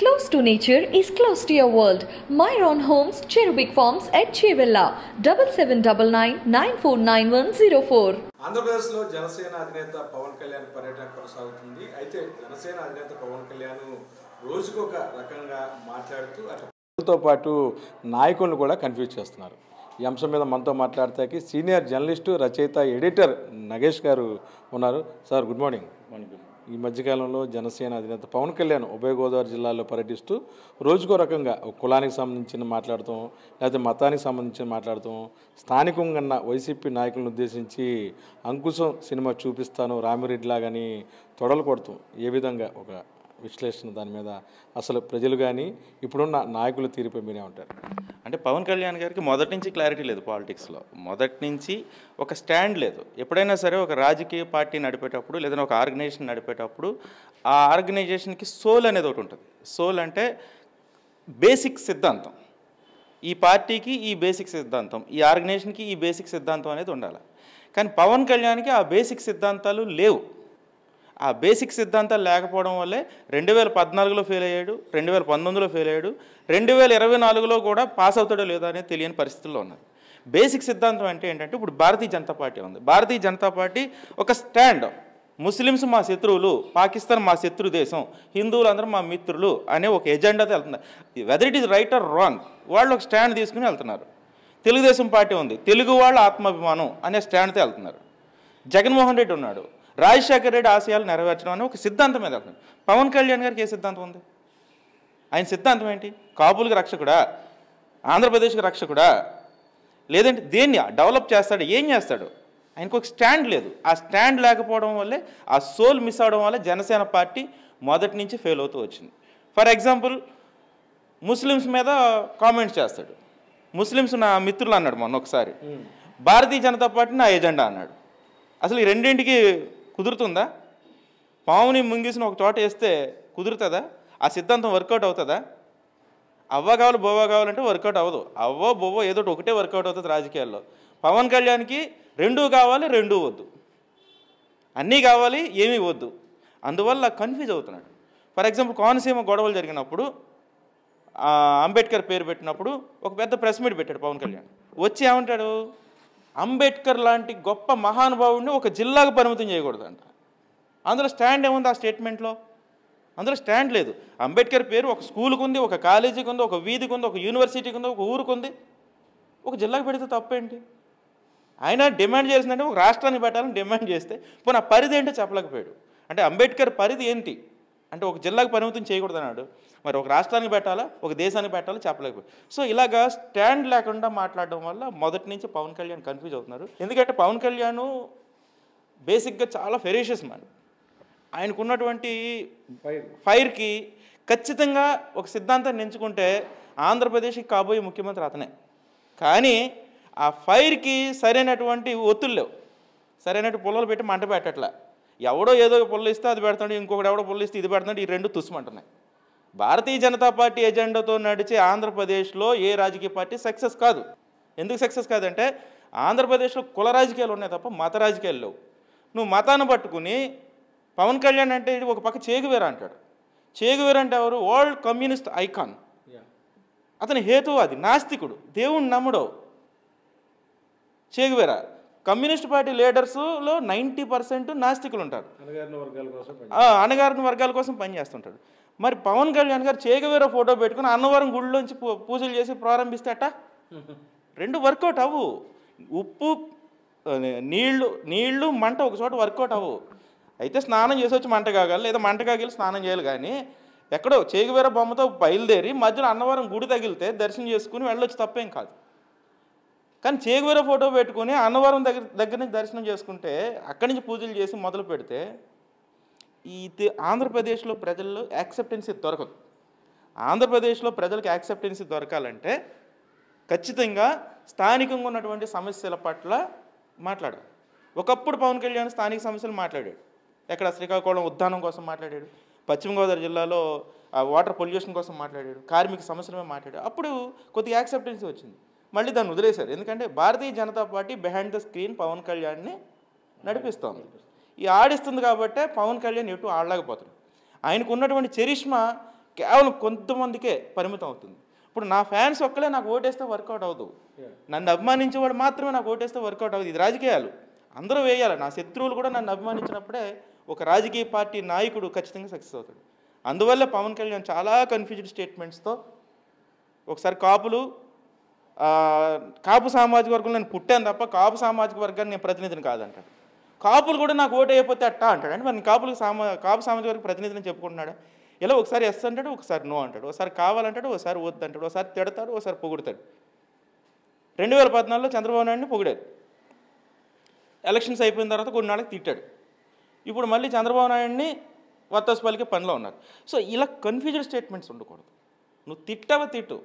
Close to nature is close to your world. Myron Homes, Cherubic Farms at Chevilla, 7799 ఆంధ్రప్రదేశ్లో జనసేన అధినేత పవన్ కళ్యాణ్ పర్యటన కొనసాగుతుంది. అయితే జనసేన అధినేత పవన్ కళ్యాణ్ రోజుకొక రకంగా మాట్లాడుతూ అటు పాటు నాయకులను కూడా కన్ఫ్యూజ్ చేస్తున్నారు. ఈ అంశం మీద మనతో మాట్లాడతాకి సీనియర్ జర్నలిస్టు రచయిత ఎడిటర్ నగేష్ గారు ఉన్నారు. సార్ గుడ్ మార్నింగ్ ఈ మధ్యకాలంలో జనసేన అధినేత పవన్ కళ్యాణ్ ఉభయ గోదావరి జిల్లాలో పర్యటిస్తూ రోజుకో రకంగా ఒక కులానికి సంబంధించిన మాట్లాడతాం లేకపోతే మతానికి సంబంధించిన మాట్లాడతాం స్థానికంగా ఉన్న వైసీపీ నాయకులను ఉద్దేశించి అంకుశం సినిమా చూపిస్తాను రామిరెడ్డిలాగని తొడలు కొడతాం ఏ విధంగా ఒక విశ్లేషణ దాని మీద. అసలు ప్రజలు కానీ ఇప్పుడున్న నాయకుల తీరుపై మీరే ఉంటారు. అంటే పవన్ కళ్యాణ్ గారికి మొదటి నుంచి క్లారిటీ లేదు పాలిటిక్స్లో మొదటి నుంచి ఒక స్టాండ్ లేదు. ఎప్పుడైనా సరే ఒక రాజకీయ పార్టీ నడిపేటప్పుడు లేదంటే ఒక ఆర్గనైజేషన్ నడిపేటప్పుడు ఆ ఆర్గనైజేషన్కి సోల్ అనేది ఒకటి ఉంటుంది. సోల్ అంటే బేసిక్ సిద్ధాంతం. ఈ పార్టీకి ఈ బేసిక్ సిద్ధాంతం ఈ ఆర్గనైజేషన్కి ఈ బేసిక్ సిద్ధాంతం అనేది ఉండాలి. కానీ పవన్ కళ్యాణ్కి ఆ బేసిక్ సిద్ధాంతాలు లేవు. ఆ బేసిక్ సిద్ధాంతాలు లేకపోవడం వల్లే రెండు వేల పద్నాలుగులో ఫెయిల్ అయ్యాడు రెండు వేల పంతొమ్మిదిలో ఫెయిల్ అయ్యాడు రెండు వేల ఇరవై నాలుగులో కూడా పాస్ అవుతాడో లేదో అనేది తెలియని పరిస్థితుల్లో ఉన్నారు బేసిక్ సిద్ధాంతం అంటే ఏంటంటే ఇప్పుడు భారతీయ జనతా పార్టీ ఉంది. భారతీయ జనతా పార్టీ ఒక స్టాండ్. ముస్లిమ్స్ మా శత్రువులు పాకిస్తాన్ మా శత్రు దేశం హిందువులందరూ మా మిత్రులు అనే ఒక ఎజెండాతో వెళ్తున్నారు. Whether it is right or wrong వాళ్ళు ఒక స్టాండ్ తీసుకుని వెళ్తున్నారు. తెలుగుదేశం పార్టీ ఉంది. తెలుగు వాళ్ళ ఆత్మాభిమానం అనే స్టాండ్తో వెళ్తున్నారు. జగన్మోహన్ రెడ్డి ఉన్నాడు. రాజశేఖర రెడ్డి ఆశయాలు నెరవేర్చడం అనే ఒక సిద్ధాంతం మీద పవన్ కళ్యాణ్ గారికి ఏ సిద్ధాంతం ఉంది? ఆయన సిద్ధాంతం ఏంటి? కాపులకు రక్షకుడా? ఆంధ్రప్రదేశ్కి రక్షకుడా? లేదంటే దేన్ని డెవలప్ చేస్తాడు? ఏం చేస్తాడు? ఆయనకు ఒక స్టాండ్ లేదు. ఆ స్టాండ్ లేకపోవడం వల్లే ఆ సోల్ మిస్ అవడం వల్ల జనసేన పార్టీ మొదటి నుంచి ఫెయిల్ అవుతూ వచ్చింది. ఫర్ ఎగ్జాంపుల్ ముస్లిమ్స్ మీద కామెంట్స్ చేస్తాడు. ముస్లిమ్స్ నా మిత్రులు అన్నాడు మొన్న ఒకసారి. భారతీయ జనతా పార్టీ నా ఎజెండా అన్నాడు. అసలు ఈ రెండింటికి కుదురుతుందా? పావుని ముంగిసిన ఒక చోట వేస్తే కుదురుతుందా? ఆ సిద్ధాంతం వర్కౌట్ అవుతుందా? అవ్వ కావాలి బొవ్వ కావాలంటే వర్కౌట్ అవ్వదు. అవ్వ బొవ్వ ఏదో ఒకటే వర్కౌట్ అవుతుంది రాజకీయాల్లో. పవన్ కళ్యాణ్కి రెండూ కావాలి రెండూ వద్దు. అన్నీ కావాలి ఏమీ వద్దు. అందువల్ల కన్ఫ్యూజ్ అవుతున్నాడు. ఫర్ ఎగ్జాంపుల్ కోనసీమ గొడవలు జరిగినప్పుడు అంబేద్కర్ పేరు పెట్టినప్పుడు ఒక పెద్ద ప్రెస్ మీట్ పెట్టాడు పవన్ కళ్యాణ్. వచ్చి ఏమంటాడు? అంబేద్కర్ లాంటి గొప్ప మహానుభావుడిని ఒక జిల్లాకు పరిమితం చేయకూడదంట. అందులో స్టాండ్ ఏముంది ఆ స్టేట్మెంట్లో? అందులో స్టాండ్ లేదు. అంబేద్కర్ పేరు ఒక స్కూల్కి ఉంది ఒక కాలేజీకి ఉంది ఒక వీధికి ఉంది ఒక యూనివర్సిటీకి ఉంది ఒక ఊరికి ఉంది ఒక జిల్లాకు పెడితే తప్పేంటి? ఆయన డిమాండ్ చేసిందంటే ఒక రాష్ట్రానికి పెట్టాలని డిమాండ్ చేస్తే పోనీ ఆ పరిధి ఏంటో చెప్పలేకపోయాడు. అంటే అంబేద్కర్ పరిధి ఏంటి? అంటే ఒక జిల్లాకు పరిమితం చేయకూడదు అన్నాడు. మరి ఒక రాష్ట్రానికి పెట్టాలా? ఒక దేశానికి పెట్టాలా? చెప్పలేకపోయాడు. సో ఇలాగా స్టాండ్ లేకుండా మాట్లాడడం వల్ల మొదటి నుంచి పవన్ కళ్యాణ్ కన్ఫ్యూజ్ అవుతున్నారు. ఎందుకంటే పవన్ కళ్యాణ్ బేసిక్గా చాలా ఫెరేషియస్ మ్యాన్ ఆయనకున్నటువంటి ఫైర్కి ఖచ్చితంగా ఒక సిద్ధాంతాన్ని ఎంచుకుంటే ఆంధ్రప్రదేశ్కి కాబోయే ముఖ్యమంత్రి అతనే. కానీ ఆ ఫైర్కి సరైనటువంటి ఒత్తులు లేవు. సరైనటువంటి పుల్లలు పెట్టి మంట పెట్టట్లే. ఎవడో ఏదో పుల్ల ఇస్తే అది పెడతాడు ఇంకొకటి ఎవడో పుల్ల ఇస్తే ఇది పెడతాడు ఈ రెండు తుస్సుమంటున్నాయి భారతీయ జనతా పార్టీ ఎజెండాతో నడిచే ఆంధ్రప్రదేశ్లో ఏ రాజకీయ పార్టీ సక్సెస్ కాదు. ఎందుకు సక్సెస్ కాదంటే ఆంధ్రప్రదేశ్లో కుల రాజకీయాలు ఉన్నాయి తప్ప మత రాజకీయాలు లేవు. నువ్వు మతాన్ని పట్టుకుని పవన్ కళ్యాణ్ అంటే ఒక పక్క చేగువేరా అంటాడు. చేగువేరా అంటే ఎవరు? World communist icon. అతని హేతువాది నాస్తికుడు దేవుణ్ణి నమ్ముడు. చేగువేరా కమ్యూనిస్ట్ పార్టీ లీడర్స్లో నైంటీ పర్సెంట్ నాస్తికులు ఉంటారు. అణగారిన వర్గాల కోసం పనిచేస్తుంటాడు మరి పవన్ కళ్యాణ్ గారు చేగవేర ఫోటో పెట్టుకుని అన్నవరం గుడిలోంచి పూ- పూజలు చేసి ప్రారంభిస్తే అట్ట? రెండు వర్కౌట్ అవ్వు. ఉప్పు నీళ్ళు నీళ్ళు మంట ఒక చోట వర్కౌట్ అవ్వు. అయితే స్నానం చేసి వచ్చి మంట కాగాలి లేదా మంట కాగిలి స్నానం చేయాలి కానీ ఎక్కడో చేగువేర బొమ్మతో బయలుదేరి మధ్యలో అన్నవరం గుడి తగిలితే దర్శనం చేసుకుని వెళ్ళొచ్చు తప్పేం కాదు. కానీ చేగువీర ఫోటో పెట్టుకుని అన్నవరం దగ్గర దగ్గర నుంచి దర్శనం చేసుకుంటే అక్కడి నుంచి పూజలు చేసి మొదలు పెడితే ఇది ఆంధ్రప్రదేశ్లో ప్రజల్లో యాక్సెప్టెన్సీ దొరకదు. ఆంధ్రప్రదేశ్లో ప్రజలకు యాక్సెప్టెన్సీ దొరకాలంటే ఖచ్చితంగా స్థానికంగా ఉన్నటువంటి సమస్యల పట్ల మాట్లాడాలి ఒకప్పుడు పవన్ కళ్యాణ్ స్థానిక సమస్యలు మాట్లాడాడు. ఎక్కడ శ్రీకాకుళం ఉద్దానం కోసం మాట్లాడాడు. పశ్చిమ గోదావరి జిల్లాలో ఆ వాటర్ పొల్యూషన్ కోసం మాట్లాడాడు. కార్మిక సమస్యలమే మాట్లాడాడు. అప్పుడు కొద్దిగా యాక్సెప్టెన్సీ వచ్చింది. మళ్ళీ దాన్ని వదిలేశారు. ఎందుకంటే Bharatiya Janata Party behind the screen Pavan కళ్యాణ్ని నడిపిస్తోంది. ఈ ఆడిస్తుంది కాబట్టే పవన్ కళ్యాణ్ ఎటు ఆడలేకపోతాడు ఆయనకు ఉన్నటువంటి చరిష్మా కేవలం కొంతమందికే పరిమితం అవుతుంది. ఇప్పుడు నా ఫ్యాన్స్ ఒక్కలే నాకు ఓటేస్తే వర్కౌట్ అవ్వదు. నన్ను అభిమానించేవాడు మాత్రమే నాకు ఓటేస్తే వర్కౌట్ అవ్వదు. ఇది రాజకీయాలు. అందరూ వేయాలి. నా శత్రువులు కూడా నన్ను అభిమానించినప్పుడే ఒక రాజకీయ పార్టీ నాయకుడు ఖచ్చితంగా సక్సెస్ అవుతాడు. అందువల్ల పవన్ కళ్యాణ్ చాలా కన్ఫ్యూజ్డ్ స్టేట్మెంట్స్తో ఒకసారి కాపులు కాపు సామాజిక వర్గంలో నేను పుట్టాను తప్ప కాపు సామాజిక వర్గాన్ని నేను ప్రతినిధిని కాదంటాడు. కాపులు కూడా నాకు ఓటు అయిపోతే అట్టా అంటాడు. అంటే మరి కాపులకు సామా కాపు సామాజిక వర్గ ప్రతినిధిని చెప్పుకుంటున్నాడా? ఇలా ఒకసారి ఎస్ అంటాడు ఒకసారి నో అంటాడు. ఒకసారి కావాలంటాడు ఒకసారి వద్దు అంటాడు ఒకసారి తిడతాడు ఒకసారి పొగుడతాడు. రెండు వేల పద్నాలుగులో చంద్రబాబు నాయుడిని పొగిడాడు. ఎలక్షన్స్ అయిపోయిన తర్వాత కొన్ని నాళ్ళకి తిట్టాడు. ఇప్పుడు మళ్ళీ చంద్రబాబు నాయుడిని వత్తాసు పలికే పనిలో ఉన్నారు. సో ఇలా కన్ఫ్యూజన్ స్టేట్మెంట్స్ ఉండకూడదు. నువ్వు తిట్టావా తిట్టు?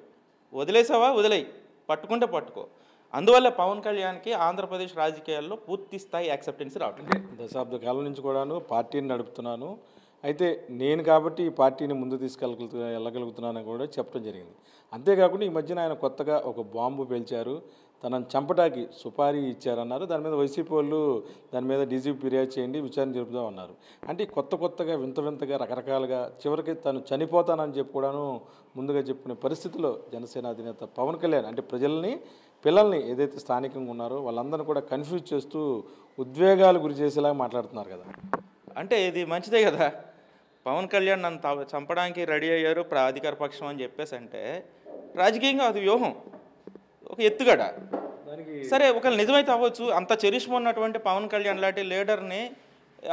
వదిలేసావా? వదిలేయి. పట్టుకుంటే పట్టుకో. అందువల్ల పవన్ కళ్యాణ్కి ఆంధ్రప్రదేశ్ రాజకీయాల్లో పూర్తి స్థాయి యాక్సెప్టెన్స్ రావట్లేదు దశాబ్ద కాలం నుంచి కూడాను పార్టీని నడుపుతున్నాను. అయితే నేను కాబట్టి ఈ పార్టీని ముందు తీసుకెళ్ళగలుగుతు వెళ్ళగలుగుతున్నానని కూడా చెప్పడం జరిగింది. అంతేకాకుండా ఈ మధ్యన ఆయన కొత్తగా ఒక బాంబు పేల్చారు. తనను చంపటానికి సుపారీ ఇచ్చారన్నారు. దాని మీద వైసీపీ వాళ్ళు దాని మీద డీజీ ఫిర్యాదు చేయండి విచారణ జరుపుదాం అన్నారు. అంటే కొత్త కొత్తగా వింత వింతగా రకరకాలుగా చివరికి తను చనిపోతానని చెప్పి కూడాను ముందుగా చెప్పుకునే పరిస్థితిలో జనసేన అధినేత పవన్ కళ్యాణ్ అంటే ప్రజల్ని పిల్లల్ని ఏదైతే స్థానికంగా ఉన్నారో వాళ్ళందరినీ కూడా కన్ఫ్యూజ్ చేస్తూ ఉద్వేగాలు గురి చేసేలాగా మాట్లాడుతున్నారు కదా. అంటే ఇది మంచిదే కదా. పవన్ కళ్యాణ్ నన్ను తా- చంపడానికి రెడీ అయ్యారు ప్రాధికార పక్షం అని చెప్పేసి అంటే రాజకీయంగా అది వ్యూహం. ఒక ఎత్తుగడ. సరే ఒకవేళ నిజమైతే అవ్వచ్చు. అంత చరిష్మ ఉన్నటువంటి పవన్ కళ్యాణ్ లాంటి లీడర్ని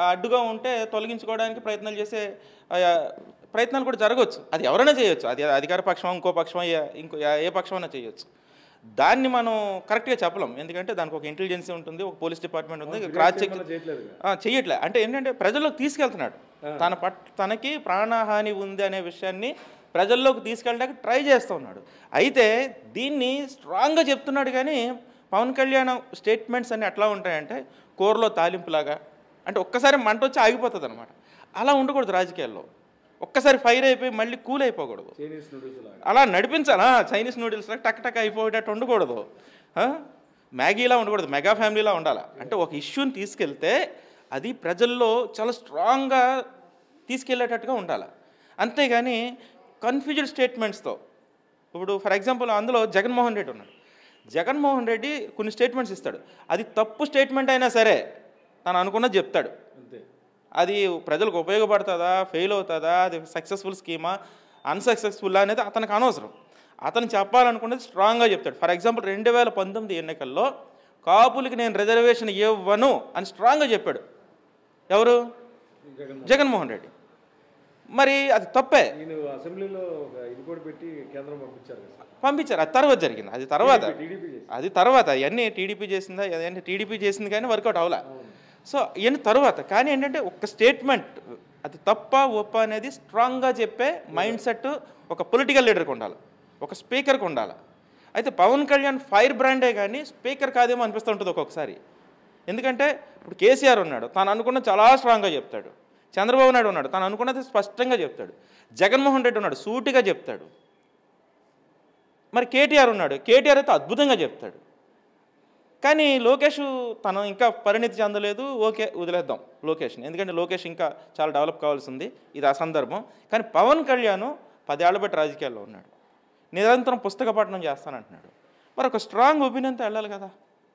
అడ్డుగా ఉంటే తొలగించుకోవడానికి ప్రయత్నాలు చేసే ప్రయత్నాలు కూడా జరగవచ్చు అది ఎవరైనా చేయొచ్చు. అది అధికార పక్షం ఇంకో పక్షం ఇంకో ఏ- పక్షమైనా చేయొచ్చు. దాన్ని మనం కరెక్ట్గా చెప్పలేం. ఎందుకంటే దానికి ఒక ఇంటెలిజెన్సీ ఉంటుంది ఒక పోలీస్ డిపార్ట్మెంట్ ఉంది క్రాస్ చెక్ ఆ, చెయ్యట్లే అంటే ఏంటంటే ప్రజల్లోకి తీసుకెళ్తున్నాడు. తన పట్ తనకి ప్రాణహాని ఉంది అనే విషయాన్ని ప్రజల్లోకి తీసుకెళ్ళడానికి ట్రై చేస్తూ ఉన్నాడు. అయితే దీన్ని స్ట్రాంగ్గా చెప్తున్నాడు కానీ పవన్ కళ్యాణ్ స్టేట్మెంట్స్ అన్నీ ఎట్లా ఉంటాయంటే కూరలో తాలింపులాగా అంటే ఒక్కసారి మంట వచ్చి ఆగిపోతుంది అనమాట అలా ఉండకూడదు రాజకీయాల్లో. ఒక్కసారి ఫైర్ అయిపోయి మళ్ళీ కూల్ అయిపోకూడదు. లాగా. అలా నడిపించాలా చైనీస్ నూడిల్స్ టక్ టక్ అయిపోయేటట్టు ఉండకూడదు? మ్యాగీలా ఉండకూడదు మెగా ఫ్యామిలీలా ఉండాలి? అంటే ఒక ఇష్యూని తీసుకెళ్తే అది ప్రజల్లో చాలా స్ట్రాంగ్గా తీసుకెళ్ళేటట్టుగా ఉండాలి? అంతేగాని కన్ఫ్యూజన్ స్టేట్మెంట్స్తో ఇప్పుడు ఫర్ ఎగ్జాంపుల్ అందులో జగన్మోహన్ రెడ్డి ఉన్నాడు. జగన్మోహన్ రెడ్డి కొన్ని స్టేట్మెంట్స్ ఇస్తాడు. అది తప్పు స్టేట్మెంట్ అయినా సరే తను అనుకున్నది చెప్తాడు. అది ప్రజలకు ఉపయోగపడుతుందా ఫెయిల్ అవుతుందా అది సక్సెస్ఫుల్ స్కీమా అన్సక్సెస్ఫుల్ అనేది అతనికి అనవసరం. అతను చెప్పాలనుకున్నది స్ట్రాంగ్గా చెప్తాడు. ఫర్ ఎగ్జాంపుల్ రెండు వేల పంతొమ్మిది ఎన్నికల్లో కాపులకి నేను రిజర్వేషన్ ఇవ్వను అని స్ట్రాంగ్గా చెప్పాడు. ఎవరు? జగన్మోహన్ రెడ్డి. మరి అది తప్పే. అసెంబ్లీలో ఒక ఇది కూడా పెట్టి కేంద్రం పంపించారు అది తర్వాత జరిగింది. అది తర్వాత అది తర్వాత అవన్నీ టీడీపీ చేసిందా అవన్నీ టీడీపీ చేసింది కానీ వర్కౌట్ అవ్వలే సో ఇవన్నీ తర్వాత. కానీ ఏంటంటే ఒక స్టేట్మెంట్ అది తప్ప ఒప్ప అనేది స్ట్రాంగ్గా చెప్పే మైండ్ సెట్ ఒక పొలిటికల్ లీడర్కి ఉండాలి. ఒక స్పీకర్కి ఉండాలి. అయితే పవన్ కళ్యాణ్ ఫైర్ బ్రాండే కానీ స్పీకర్ కాదేమో అనిపిస్తూ ఉంటుంది ఒక్కొక్కసారి. ఎందుకంటే ఇప్పుడు కేసీఆర్ ఉన్నాడు. తాను అనుకున్న చాలా స్ట్రాంగ్గా చెప్తాడు. చంద్రబాబు నాయుడు ఉన్నాడు. తను అనుకున్నది స్పష్టంగా చెప్తాడు. జగన్మోహన్ రెడ్డి ఉన్నాడు. సూటిగా చెప్తాడు. మరి కేటీఆర్ ఉన్నాడు. కేటీఆర్ అయితే అద్భుతంగా చెప్తాడు. కానీ లోకేష్ తను ఇంకా పరిణితి చెందలేదు. ఓకే వదిలేద్దాం లోకేష్ని. ఎందుకంటే లోకేష్ ఇంకా చాలా డెవలప్ కావాల్సి ఉంది ఇది ఆ సందర్భం. కానీ పవన్ కళ్యాణ్ పదేళ్ళ బట్టి రాజకీయాల్లో ఉన్నాడు. నిరంతరం పుస్తక పఠనం చేస్తానంటున్నాడు. మరి ఒక స్ట్రాంగ్ ఒపీనియన్తో వెళ్ళాలి కదా.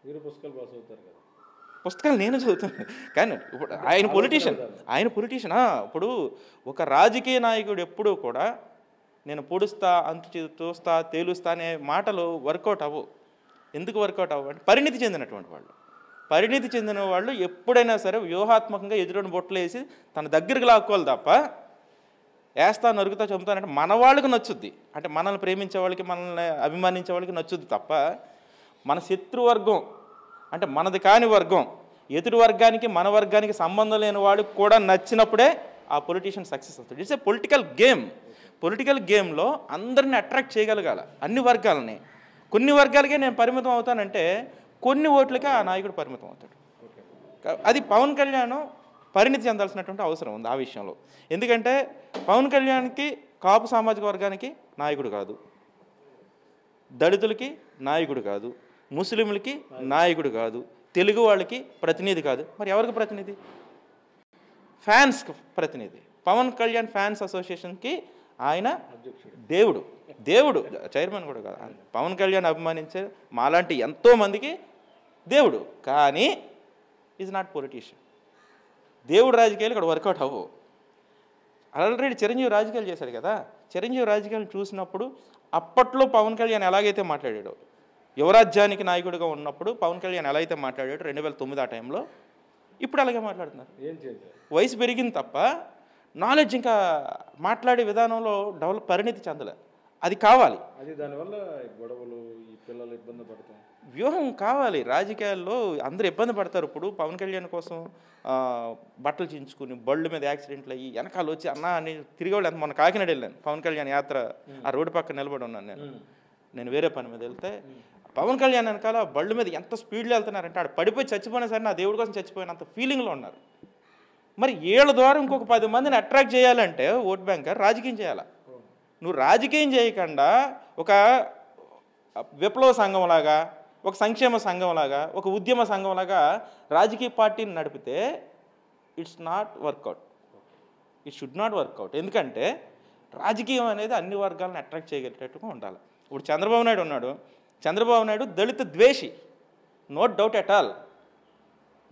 మీరు పుస్తకాలు పాస్ అవుతారు కదా. పుస్తకాలు నేను చదువుతాను కానీ ఇప్పుడు ఆయన పొలిటీషియన్ ఆయన పొలిటీషియనా ఇప్పుడు ఒక రాజకీయ నాయకుడు ఎప్పుడూ కూడా నేను పొడుస్తా అంతు చూస్తా తేలుస్తా అనే మాటలు వర్కౌట్ అవ్వవు ఎందుకు వర్కౌట్ అవ్వవు అంటే పరిణితి చెందినటువంటి వాళ్ళు. పరిణితి చెందిన వాళ్ళు ఎప్పుడైనా సరే వ్యూహాత్మకంగా ఎదురుని బొట్టలు వేసి తన దగ్గరికి లాక్కోవాలి తప్ప వేస్తా నరుగుతా చంపుతానంటే మన వాళ్ళకి నచ్చుద్ది. అంటే మనల్ని ప్రేమించే వాళ్ళకి మనల్ని అభిమానించే వాళ్ళకి నచ్చుద్ది తప్ప మన శత్రువర్గం అంటే మనది కాని వర్గం ఎదుటి వర్గానికి మన వర్గానికి సంబంధం లేని వాడు కూడా నచ్చినప్పుడే ఆ పొలిటీషియన్ సక్సెస్ అవుతాడు. It's a political game political గేమ్లో అందరిని అట్రాక్ట్ చేయగలగాల అన్ని వర్గాలని. కొన్ని వర్గాలకే నేను పరిమితం అవుతానంటే కొన్ని ఓట్లకే ఆ నాయకుడు పరిమితం అవుతాడు. అది పవన్ కళ్యాణ్ పరిణితి చెందాల్సినటువంటి అవసరం ఉంది ఆ విషయంలో. ఎందుకంటే పవన్ కళ్యాణ్కి కాపు సామాజిక వర్గానికి నాయకుడు కాదు. దళితులకి నాయకుడు కాదు. ముస్లింలకి నాయకుడు కాదు తెలుగు వాళ్ళకి ప్రతినిధి కాదు. మరి ఎవరికి ప్రతినిధి? ఫ్యాన్స్కి ప్రతినిధి. పవన్ కళ్యాణ్ ఫ్యాన్స్ అసోసియేషన్కి ఆయన దేవుడు. దేవుడు చైర్మన్ కూడా కాదు. పవన్ కళ్యాణ్ అభిమానించే మాలాంటి ఎంతోమందికి దేవుడు. కానీ ఈజ్ నాట్ పొలిటీషియన్ దేవుడు రాజకీయాలు ఇక్కడ వర్కౌట్ అవ్వవు ఆల్రెడీ చిరంజీవి రాజకీయాలు చేశాడు కదా. చిరంజీవి రాజకీయాలు చూసినప్పుడు అప్పట్లో పవన్ కళ్యాణ్ ఎలాగైతే మాట్లాడాడో యువరాజ్యానికి నాయకుడిగా ఉన్నప్పుడు పవన్ కళ్యాణ్ ఎలా అయితే మాట్లాడాడో రెండు వేల తొమ్మిది ఆ టైంలో ఇప్పుడు అలాగే మాట్లాడుతున్నారు. వయసు పెరిగింది తప్ప నాలెడ్జ్ ఇంకా మాట్లాడే విధానంలో డెవలప్ పరిణితి చెందలే. అది కావాలి. అది దానివల్ల గొడవలు ఈ పిల్లలు ఇబ్బంది పడతాం వ్యూహం కావాలి. రాజకీయాల్లో అందరూ ఇబ్బంది పడతారు. ఇప్పుడు పవన్ కళ్యాణ్ కోసం బట్టలు చించుకుని బళ్ళు మీద యాక్సిడెంట్లు అయ్యి వెనకాల వచ్చి అన్న అని తిరిగి వాళ్ళు మొన్న కాకినాడ వెళ్ళాను. పవన్ కళ్యాణ్ యాత్ర ఆ రోడ్డు పక్కన నిలబడి ఉన్నాను నేను. నేను వేరే పని మీద వెళ్తే పవన్ కళ్యాణ్ వెనకాల బళ్ళు మీద ఎంత స్పీడ్లో వెళ్తున్నారంటే ఆడు పడిపోయి చచ్చిపోయినా సరే నా దేవుడి కోసం చచ్చిపోయినంత ఫీలింగ్లో ఉన్నారు. మరి ఏళ్ళ ద్వారా ఇంకొక పది మందిని అట్రాక్ట్ చేయాలంటే ఓట్ బ్యాంకర్ రాజకీయం చేయాలా? నువ్వు రాజకీయం చేయకుండా ఒక విప్లవ సంఘంలాగా ఒక సంక్షేమ సంఘంలాగా ఒక ఉద్యమ సంఘంలాగా రాజకీయ పార్టీని నడిపితే it's not work out it should not work out ఎందుకంటే రాజకీయం అనేది అన్ని వర్గాలను అట్రాక్ట్ చేయగలిగేటట్టుగా ఉండాలి. ఇప్పుడు చంద్రబాబు నాయుడు ఉన్నాడు. చంద్రబాబు నాయుడు దళిత ద్వేషి. No doubt at all.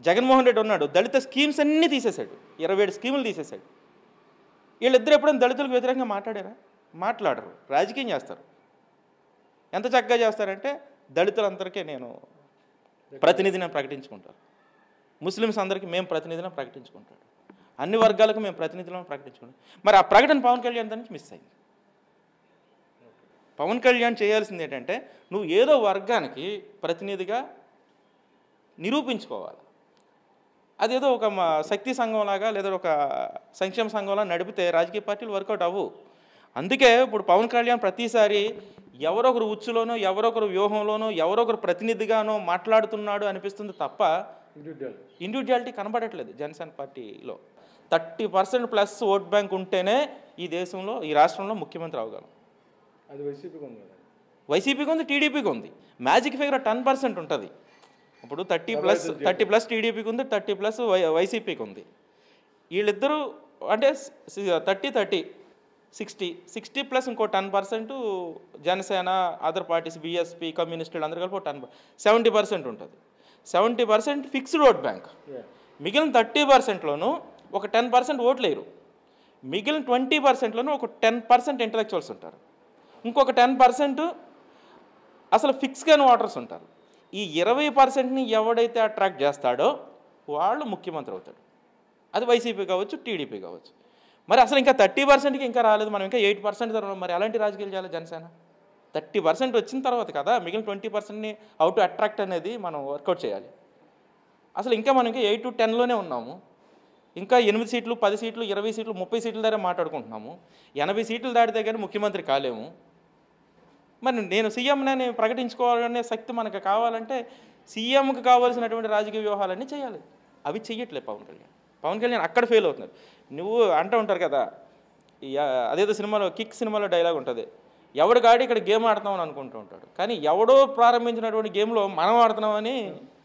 Jaganmohan Reddy ఉన్నాడు. దళిత స్కీమ్స్ అన్నీ తీసేశాడు. ఇరవై ఏడు స్కీములు తీసేశాడు. వీళ్ళిద్దరు ఎప్పుడైనా దళితులకు వ్యతిరేకంగా మాట్లాడారా? మాట్లాడరు. రాజకీయం చేస్తారు. ఎంత చక్కగా చేస్తారంటే దళితులందరికీ నేను ప్రతినిధిని ప్రకటించుకుంటారు. ముస్లిమ్స్ అందరికీ మేము ప్రతినిధిని ప్రకటించుకుంటాడు అన్ని వర్గాలకు మేము ప్రతినిధులను ప్రకటించుకుంటాం. మరి ఆ ప్రకటన పవన్ కళ్యాణ్ దానికి మిస్ అయింది. పవన్ కళ్యాణ్ చేయాల్సింది ఏంటంటే నువ్వు ఏదో వర్గానికి ప్రతినిధిగా నిరూపించుకోవాలి. అదేదో ఒక మా శక్తి సంఘంలాగా లేదా ఒక సంక్షేమ సంఘంలా నడిపితే రాజకీయ పార్టీలు వర్కౌట్ అవ్వు. అందుకే ఇప్పుడు పవన్ కళ్యాణ్ ప్రతిసారి ఎవరొకరు ఉచ్చులోనో ఎవరొకరు వ్యూహంలోనో ఎవరొకరు ప్రతినిధిగానో మాట్లాడుతున్నాడు అనిపిస్తుంది తప్ప ఇండివిజువల్ ఇండివిజువాలిటీ కనబడట్లేదు Janasena party. Thirty percent plus vote bank ఉంటేనే ఈ దేశంలో ఈ రాష్ట్రంలో ముఖ్యమంత్రి అవగలం. అది వైసీపీకి ఉంది వైసీపీకి ఉంది టీడీపీకి ఉంది. మ్యాజిక్ ఫిగర్ టెన్ పర్సెంట్ ఉంటుంది. ఇప్పుడు థర్టీ ప్లస్ థర్టీ ప్లస్ టీడీపీకి ఉంది థర్టీ ప్లస్ వై వైసీపీకి ఉంది. వీళ్ళిద్దరూ అంటే thirty thirty sixty sixty plus ఇంకో ten percent Janasena other parties BSP కమ్యూనిస్టులు అందరు కలిపి టెన్ సెవెంటీ పర్సెంట్ ఉంటుంది. Seventy percent fixed vote bank మిగిలిన థర్టీ పర్సెంట్లోనూ ఒక టెన్ పర్సెంట్ ఓట్లు వేయరు మిగిలిన ట్వంటీ పర్సెంట్లోనూ ఒక టెన్ పర్సెంట్ ఇంటలెక్చువల్స్ ఉంటారు. ఇంకొక టెన్ పర్సెంట్ అసలు ఫిక్స్ కాని ఓటర్స్ ఉంటారు. ఈ ఇరవై పర్సెంట్ని ఎవడైతే అట్రాక్ట్ చేస్తాడో వాళ్ళు ముఖ్యమంత్రి అవుతాడు అది వైసీపీ కావచ్చు టీడీపీ కావచ్చు. మరి అసలు ఇంకా థర్టీ పర్సెంట్కి ఇంకా రాలేదు మనం ఇంకా ఎయిట్ పర్సెంట్ మరి ఎలాంటి రాజకీయాలు చేయాలి జనసేన? థర్టీ పర్సెంట్ వచ్చిన తర్వాత కదా మిగిలిన ట్వంటీ పర్సెంట్ని అవుట్ అట్రాక్ట్ అనేది మనం వర్కౌట్ చేయాలి. అసలు ఇంకా మనం ఇంకా ఎయిట్ టు టెన్లోనే ఉన్నాము. ఇంకా ఎనిమిది సీట్లు పది సీట్లు ఇరవై సీట్లు ముప్పై సీట్ల దగ్గర మాట్లాడుకుంటున్నాము. ఎనభై సీట్లు దాటితే కానీ ముఖ్యమంత్రి కాలేము. మరి నేను సీఎంని ప్రకటించుకోవాలనే శక్తి మనకు కావాలంటే సీఎంకి కావాల్సినటువంటి రాజకీయ వ్యూహాలన్నీ చేయాలి. అవి చెయ్యట్లేదు పవన్ కళ్యాణ్. పవన్ కళ్యాణ్ అక్కడ ఫెయిల్ అవుతున్నారు నువ్వు అంటూ ఉంటారు కదా అదేదో సినిమాలో కిక్ సినిమాలో డైలాగ్ ఉంటుంది. ఎవడు గాడి ఇక్కడ గేమ్ ఆడుతామని అనుకుంటూ ఉంటాడు. కానీ ఎవడో ప్రారంభించినటువంటి గేమ్లో మనం ఆడుతున్నామని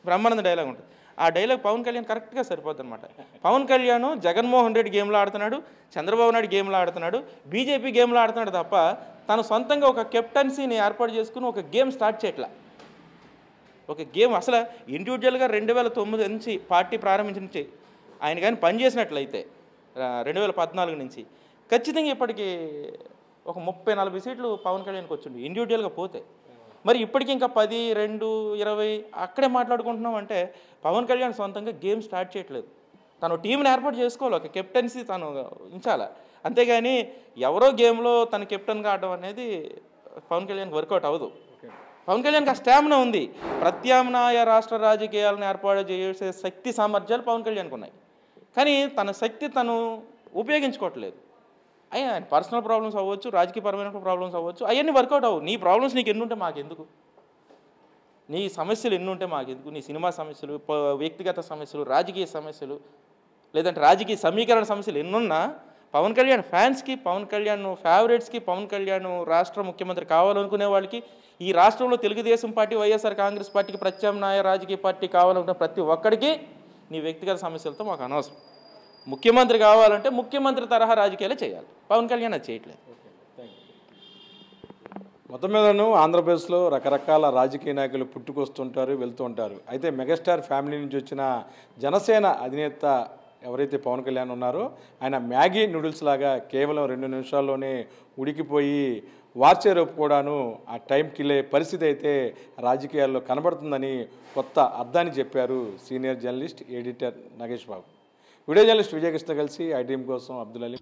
బ్రహ్మానంద డైలాగ్ ఉంటుంది. ఆ డైలాగ్ పవన్ కళ్యాణ్ కరెక్ట్గా సరిపోద్ది అనమాట పవన్ కళ్యాణ్ జగన్మోహన్ రెడ్డి గేమ్లో ఆడుతున్నాడు చంద్రబాబు నాయుడు గేమ్లో ఆడుతున్నాడు బీజేపీ గేమ్లో ఆడుతున్నాడు తప్ప తను సొంతంగా ఒక కెప్టెన్సీని ఏర్పాటు చేసుకుని ఒక గేమ్ స్టార్ట్ చేయట్లా. ఒక గేమ్ అసలు ఇండివిజువల్గా రెండు వేల తొమ్మిది నుంచి పార్టీ ప్రారంభించి నుంచి ఆయన కానీ పనిచేసినట్లయితే రెండు వేల పద్నాలుగు నుంచి ఖచ్చితంగా ఇప్పటికీ ఒక ముప్పై నలభై సీట్లు పవన్ కళ్యాణ్కి వచ్చిండు ఇండివిజువల్గా పోతే. మరి ఇప్పటికి ఇంకా పది రెండు ఇరవై అక్కడే మాట్లాడుకుంటున్నాం అంటే పవన్ కళ్యాణ్ సొంతంగా గేమ్ స్టార్ట్ చేయట్లేదు. తను టీంని ఏర్పాటు చేసుకోవాలి ఒక కెప్టెన్సీ తను ఉంచాలి? అంతేగాని ఎవరో గేమ్లో తన కెప్టెన్గా ఆడడం అనేది పవన్ కళ్యాణ్కి వర్కౌట్ అవ్వదు. పవన్ కళ్యాణ్కి ఆ స్టామినా ఉంది. ప్రత్యామ్నాయ రాష్ట్ర రాజకీయాలను ఏర్పాటు చేసే శక్తి సామర్థ్యాలు పవన్ కళ్యాణ్కి ఉన్నాయి. కానీ తన శక్తి తను ఉపయోగించుకోవట్లేదు. అయ్యా పర్సనల్ ప్రాబ్లమ్స్ అవ్వచ్చు రాజకీయపరమైన ప్రాబ్లమ్స్ అవ్వచ్చు అవన్నీ వర్కౌట్ అవ్వు నీ ప్రాబ్లమ్స్ నీకు ఎన్ని ఉంటే మాకెందుకు? నీ సమస్యలు ఎన్ని ఉంటే మాకెందుకు? నీ సినిమా సమస్యలు వ్యక్తిగత సమస్యలు రాజకీయ సమస్యలు లేదంటే రాజకీయ సమీకరణ సమస్యలు ఎన్నున్నా పవన్ కళ్యాణ్ ఫ్యాన్స్కి పవన్ కళ్యాణ్ ఫేవరెట్స్కి పవన్ కళ్యాణ్ రాష్ట్ర ముఖ్యమంత్రి కావాలనుకునే వాళ్ళకి ఈ రాష్ట్రంలో తెలుగుదేశం పార్టీ వైఎస్ఆర్ కాంగ్రెస్ పార్టీకి ప్రత్యామ్నాయ రాజకీయ పార్టీ కావాలనుకున్న ప్రతి ఒక్కడికి నీ వ్యక్తిగత సమస్యలతో మాకు అనవసరం. ముఖ్యమంత్రి కావాలంటే ముఖ్యమంత్రి తరహా రాజకీయాలే చేయాలి. పవన్ కళ్యాణ్ అది చేయట్లేదు. మొత్తం మీదను ఆంధ్రప్రదేశ్లో రకరకాల రాజకీయ నాయకులు పుట్టుకొస్తుంటారు వెళ్తూ ఉంటారు అయితే మెగాస్టార్ ఫ్యామిలీ నుంచి వచ్చిన జనసేన అధినేత ఎవరైతే పవన్ కళ్యాణ్ ఉన్నారో ఆయన మ్యాగీ నూడిల్స్ లాగా కేవలం రెండు నిమిషాల్లోనే ఉడికిపోయి వార్చేరోపు కూడాను ఆ టైం కిలే పరిస్థితి అయితే రాజకీయాల్లో కనబడుతుందని కొత్త అర్థాన్ని చెప్పారు senior journalist editor Nagesh Babu. Video journalist Vijayakrishna కలిసి ఐటీఎం కోసం అబ్దుల్ అలీ.